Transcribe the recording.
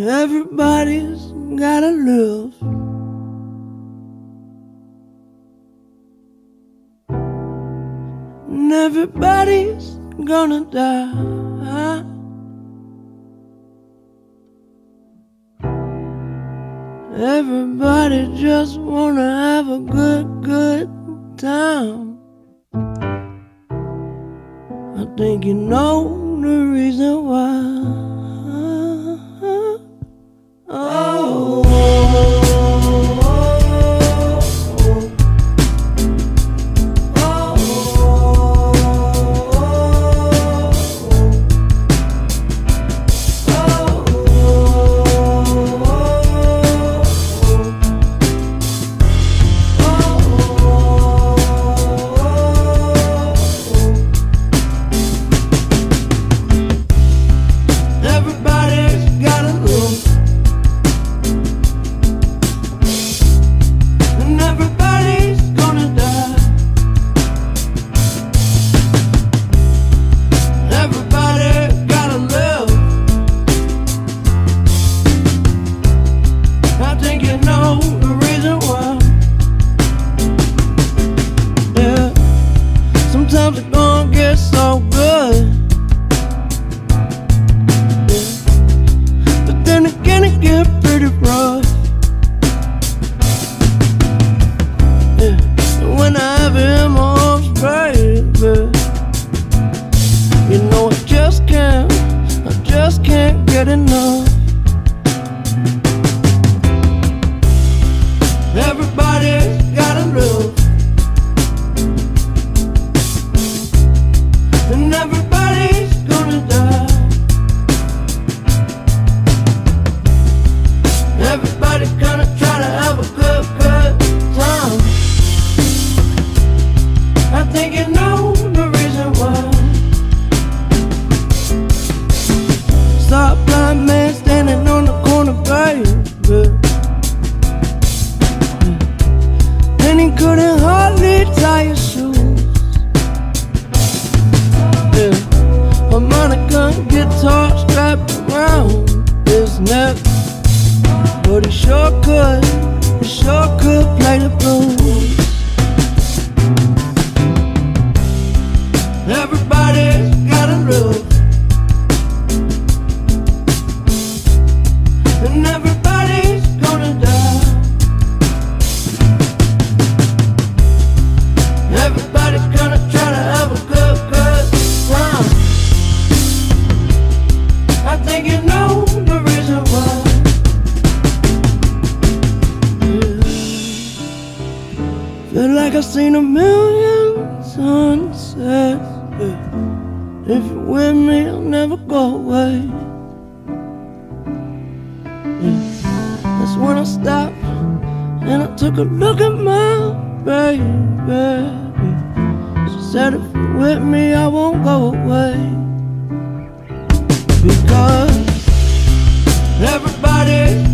Everybody's gotta live. And everybody's gonna die. Everybody just wanna have a good, good time. I think you know the reason why. get enough. Everybody couldn't hardly tie your shoes. Yeah. Harmonica and guitar strapped around his neck. But he sure could, he sure could play the blues. I've seen a million sunsets. If you're with me, I'll never go away. That's when I stopped and I took a look at my baby. She said, If you're with me, I won't go away. Because everybody.